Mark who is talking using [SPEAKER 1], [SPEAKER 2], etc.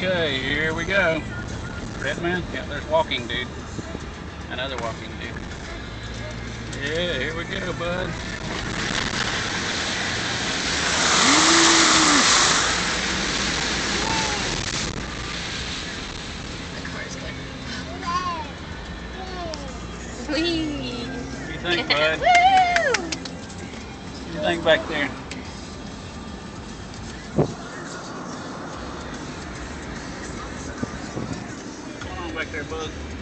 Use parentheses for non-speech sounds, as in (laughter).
[SPEAKER 1] Okay, here we go. Red man? Yeah, there's walking dude. Another walking dude. Yeah, here we go, bud.
[SPEAKER 2] The car is good.
[SPEAKER 1] What do you think, bud? (laughs)
[SPEAKER 2] Woo!
[SPEAKER 1] What do you think back there? Back there, bud.